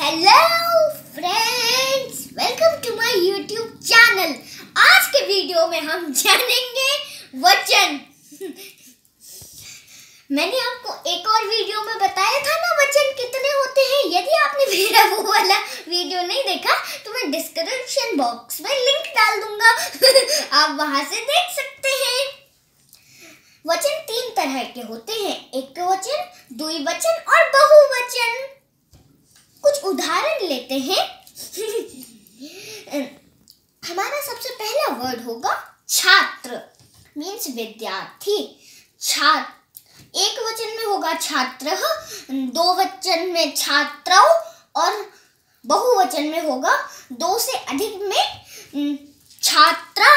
Hello friends welcome to my YouTube channel आज के video में हम जानेंगे वचन. मैंने आपको एक और वीडियो में बताया था ना वचन कितने होते हैं? यदि आपने मेरा वो वाला वीडियो नहीं देखा तो मैं डिस्क्रिप्शन बॉक्स में लिंक डाल दूँगा. आप वहाँ से देख सकते हैं. वचन तीन तरह के होते हैं. एक वचन द्विवचन और बहुवचन. लेते हैं। हमारा सबसे पहला वर्ड होगा छात्र मीन्स विद्यार्थी। छात्र। एक वचन में होगा छात्र दो वचन में छात्र और बहुवचन में होगा दो से अधिक में छात्रा।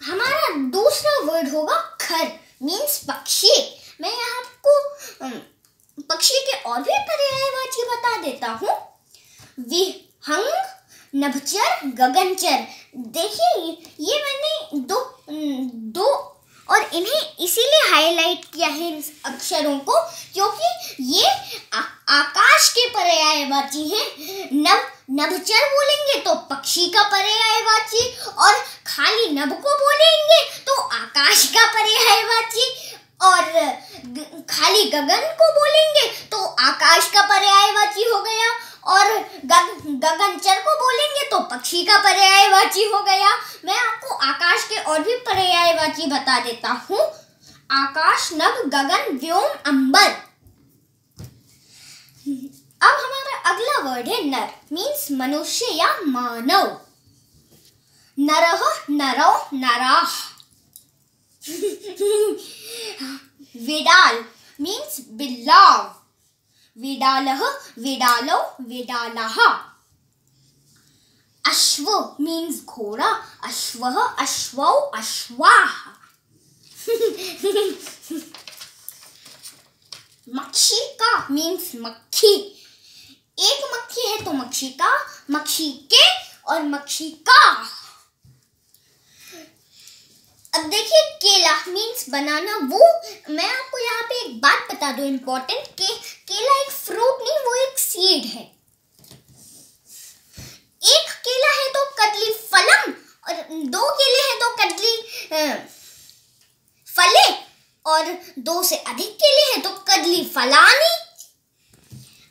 हमारा दूसरा वर्ड होगा खर मीन्स पक्षी मैं आपको पक्षी के और भी पर्यायवाची बता देता हूँ। विहंग नभचर गगनचर। देखिए ये मैंने दो दो और इन्हें इसीलिए हाईलाइट किया है इन अक्षरों को क्योंकि ये आ, आकाश के पर्यायवाची हैं। नभ नभचर बोलेंगे तो पक्षी का पर्यायवाची और खाली नभ को बोलेंगे तो आकाश का पर्यायवाची। और खाली गगन को बोलेंगे तो आकाश का पर्यायवाची हो गया और गग, गगनचर को बोलेंगे तो पक्षी का पर्यायवाची हो गया। मैं आपको आकाश के और भी पर्यायवाची बता देता हूँ। आकाश नभ गगन व्योम अंबर। अब हमारा अगला वर्ड है नर मीन्स मनुष्य या मानव। नरह नरो नराह विडाल मीन्स बिल्लाव विडालः विडालो विडालः अश्व मीन्स घोड़ा अश्वः अश्वौ अश्वाः मक्षिका मीन्स मक्खी एक मक्खी है तो मक्षिका मक्षी के और मक्षिका अब देखिए, केला मीन्स बनाना वो मैं आपको यहाँ पे एक बात बता दूँ इम्पोर्टेंट के केला एक फ्रूट नहीं, वो एक सीड है। एक केला है तो कदली फलम और दो केले हैं तो कदली फले और दो से अधिक केले हैं तो कदली फलानी।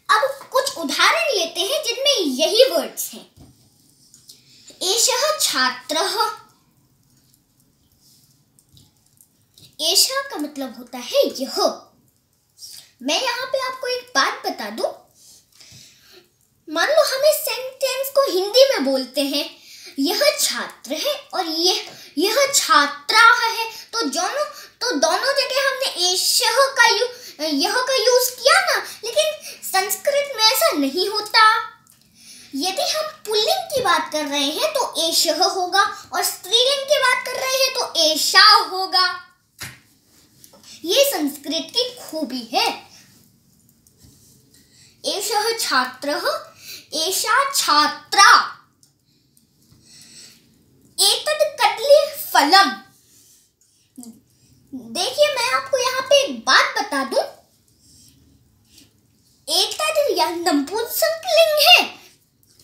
अब कुछ उदाहरण लेते हैं जिनमें यही वर्ड्स हैं। एश छात्र ऐशा का मतलब होता है यह। मैं यहाँ पे आपको एक बात बता दूँ। मान लो हम इस सेंटेंस को हिंदी में बोलते हैं, यह छात्र है और यह यह छात्रा है तो दोनों तो दोनों जगह हमने एशह का यू, यह का यूज़ किया ना, लेकिन संस्कृत में ऐसा नहीं होता। यदि हम पुल्लिंग की बात कर रहे हैं तो एशह होगा, और स्त्रीलिंग की बात कर रहे हैं तो ऐशा होगा। ये संस्कृत की खूबी है। एषः छात्रः, एषा छात्रा। एतद कटली फलम। देखिए, मैं आपको यहाँ पे एक बात बता दूँ एतद यह नपुंसकलिंग है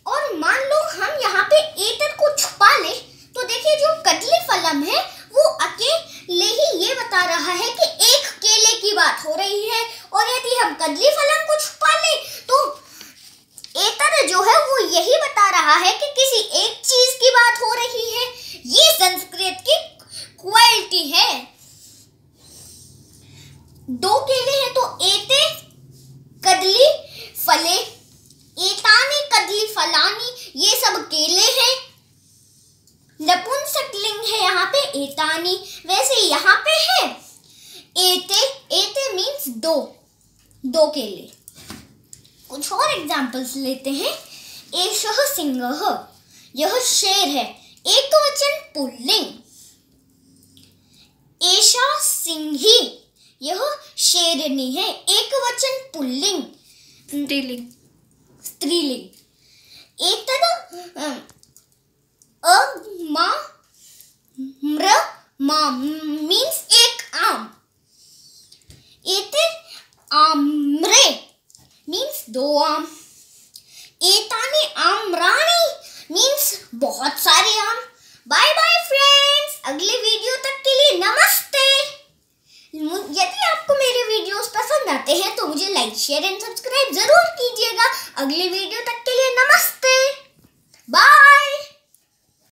और मान लो हम यहाँ पे एतद को छुपा ले तो देखिए जो कटली फलम है वो अकेले ही ये बता रहा है कि एक केले की बात हो रही है और यदि हम कदली फलम को छुपा ले तो एतर जो है वो यही बता रहा है कि किसी एक चीज़ की बात हो रही है। ये संस्कृत की क्वालिटी है। दो केले हैं तो एते, कदली फले, एताने, कदली फलानी, ये सब केले हैं। नपुंसकलिंग है यहाँ पे, एतानी, वैसे यहाँ पे है। एते एते मीन्स दो दो केले। कुछ और एग्जाम्पल्स लेते हैं। एशह सिंह। यह शेर। है एक वचन पुल्लिंग एशा सिंही। यह शेरनी है। एक वचन पुल्लिंग स्त्रीलिंग स्त्रीलिंग एक अ मा म्र मा एताने आम रानी मीन्स बहुत सारे आम। बाय बाय फ्रेंड्स अगले वीडियो तक के लिए नमस्ते। यदि आपको मेरे वीडियोस पसंद आते हैं तो मुझे लाइक शेयर एंड सब्सक्राइब ज़रूर कीजिएगा। अगले वीडियो तक के लिए नमस्ते। बाय